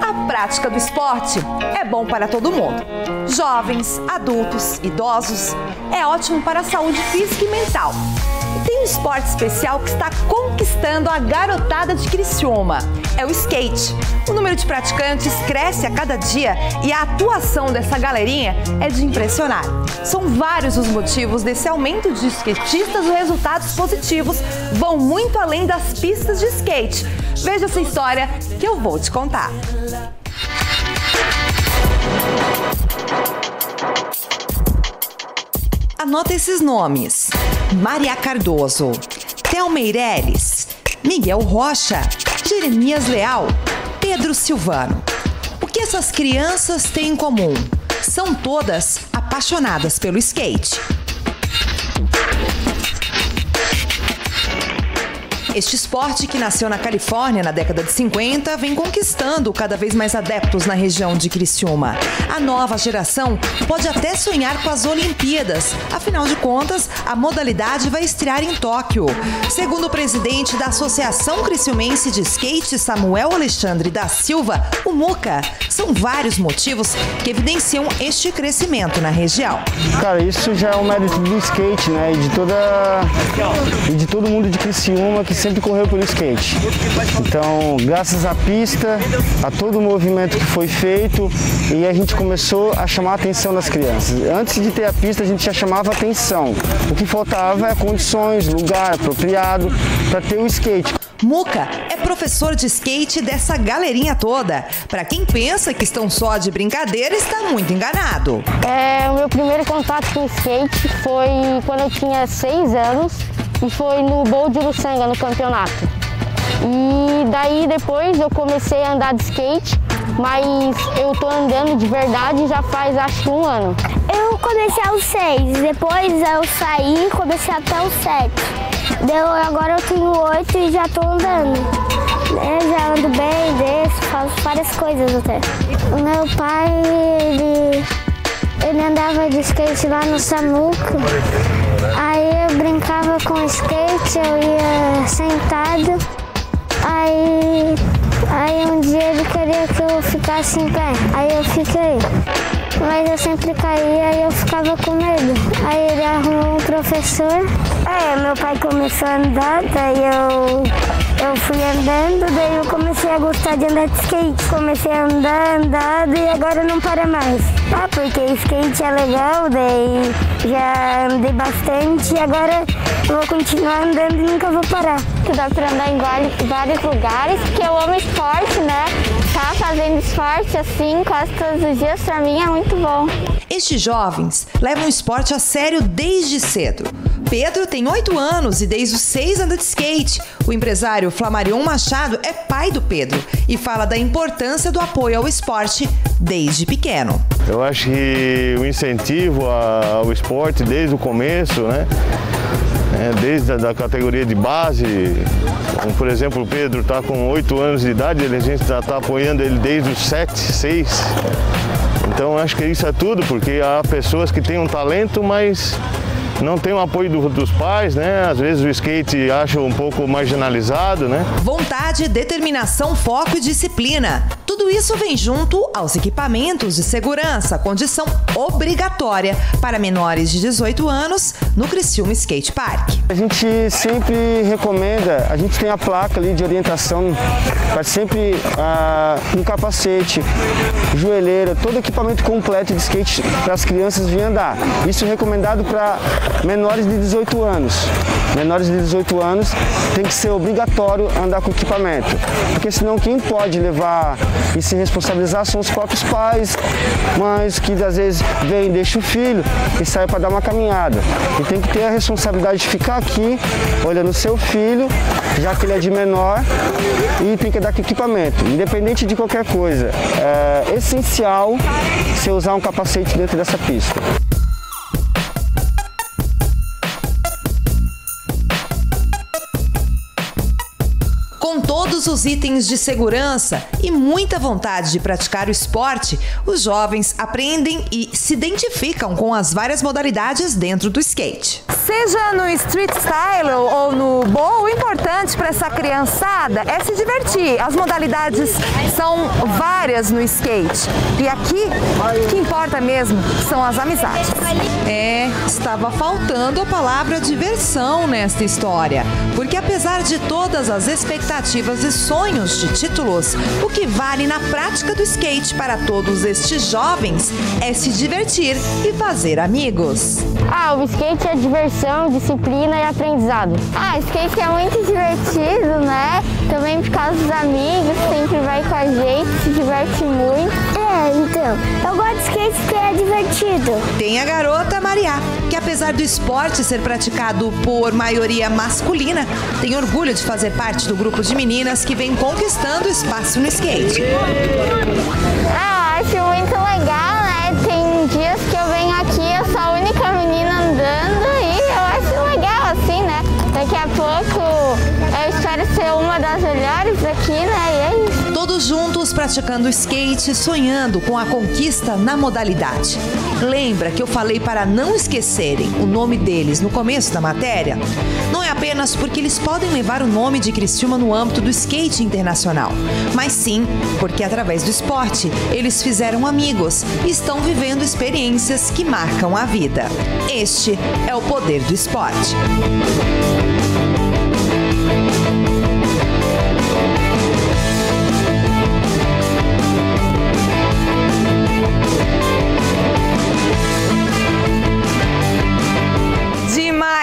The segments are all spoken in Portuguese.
A prática do esporte é bom para todo mundo. Jovens, adultos, idosos. É ótimo para a saúde física e mental. Tem um esporte especial que está conquistando a garotada de Criciúma. É o skate. O número de praticantes cresce a cada dia e a atuação dessa galerinha é de impressionar. São vários os motivos desse aumento de skatistas e resultados positivos vão muito além das pistas de skate. Veja essa história que eu vou te contar. Anota esses nomes: Maria Cardoso, Théo Meireles, Miguel Rocha, Jeremias Leal, Pedro Silvano. O que essas crianças têm em comum? São todas apaixonadas pelo skate. Este esporte, que nasceu na Califórnia na década de 50, vem conquistando cada vez mais adeptos na região de Criciúma. A nova geração pode até sonhar com as Olimpíadas, afinal de contas, a modalidade vai estrear em Tóquio. Segundo o presidente da Associação Criciumense de Skate, Samuel Alexandre da Silva, o MUCA, são vários motivos que evidenciam este crescimento na região. Cara, isso já é um mérito do skate, né? E de toda e de todo mundo de Criciúma que sempre correu pelo skate. Então, graças à pista, a todo o movimento que foi feito, e a gente começou a chamar a atenção das crianças. Antes de ter a pista, a gente já chamava atenção. O que faltava é condições, lugar apropriado para ter o skate. Muca é professor de skate dessa galerinha toda. Para quem pensa que estão só de brincadeira, está muito enganado. É, o meu primeiro contato com skate foi quando eu tinha seis anos e foi no Bowl de Uruçanga, no campeonato. E daí depois eu comecei a andar de skate, mas eu tô andando de verdade já faz acho que um ano. Eu comecei aos seis, depois eu saí e comecei até os sete. Deu, agora eu tenho oito e já tô andando. Eu já ando bem, desço, faço várias coisas até. O meu pai, ele, ele andava de skate lá no Samuca. Aí eu brincava com skate, eu ia sentado. Aí, aí um dia ele queria que eu ficasse em pé. Aí eu fiquei. Mas eu sempre caía e eu ficava com medo. Aí ele arrumou um professor. É, meu pai começou a andar, daí eu, eu fui andando, daí eu comecei a gostar de andar de skate. Comecei a andar, andar e agora não para mais. Ah, porque skate é legal, daí já andei bastante e agora eu vou continuar andando e nunca vou parar. Que dá pra andar em vários, vários lugares, porque eu amo esporte, né? Tá fazendo esporte assim quase todos os dias pra mim é muito bom. Estes jovens levam o esporte a sério desde cedo. Pedro tem 8 anos e desde os 6 anda de skate. O empresário Flamarion Machado é pai do Pedro e fala da importância do apoio ao esporte desde pequeno. Eu acho que o incentivo ao esporte desde o começo, né? É, desde a da categoria de base, como por exemplo o Pedro está com 8 anos de idade, a gente está apoiando ele desde os 7, 6. Então acho que isso é tudo, porque há pessoas que têm um talento, mas não tem o apoio do, dos pais, né? Às vezes o skate acha um pouco marginalizado, né? Vontade, determinação, foco e disciplina. Tudo isso vem junto aos equipamentos de segurança, condição obrigatória para menores de 18 anos no Criciúma Skate Park. A gente sempre recomenda, a gente tem a placa ali de orientação para sempre ah, um capacete, joelheira, todo equipamento completo de skate para as crianças virem andar. Isso é recomendado para menores de 18 anos. Menores de 18 anos tem que ser obrigatório andar com equipamento, porque senão quem pode levar e se responsabilizar são os próprios pais, mães que às vezes vem e deixa o filho e sai para dar uma caminhada. E tem que ter a responsabilidade de ficar aqui olhando seu filho, já que ele é de menor, e tem que dar equipamento, independente de qualquer coisa. É essencial você usar um capacete dentro dessa pista. Com todos os itens de segurança e muita vontade de praticar o esporte, os jovens aprendem e se identificam com as várias modalidades dentro do skate. Seja no street style ou no importante para essa criançada é se divertir. As modalidades são várias no skate. E aqui, o que importa mesmo são as amizades. É, estava faltando a palavra diversão nesta história. Porque apesar de todas as expectativas e sonhos de títulos, o que vale na prática do skate para todos estes jovens é se divertir e fazer amigos. Ah, o skate é diversão, disciplina e aprendizado. Ah, skate é muito divertido, né? Também por causa dos amigos, sempre vai com a gente, se diverte muito. É, então, eu gosto de skate porque é divertido. Tem a garota Maria, que apesar do esporte ser praticado por maioria masculina, tem orgulho de fazer parte do grupo de meninas que vem conquistando espaço no skate. Juntos praticando skate, sonhando com a conquista na modalidade. Lembra que eu falei para não esquecerem o nome deles no começo da matéria? Não é apenas porque eles podem levar o nome de Criciúma no âmbito do skate internacional, mas sim porque através do esporte eles fizeram amigos e estão vivendo experiências que marcam a vida. Este é o poder do esporte.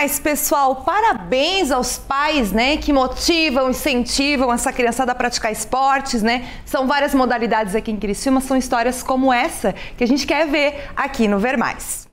Pessoal. Parabéns aos pais, né, que motivam, incentivam essa criançada a praticar esportes, né? São várias modalidades aqui em Criciúma, são histórias como essa que a gente quer ver aqui no Ver Mais.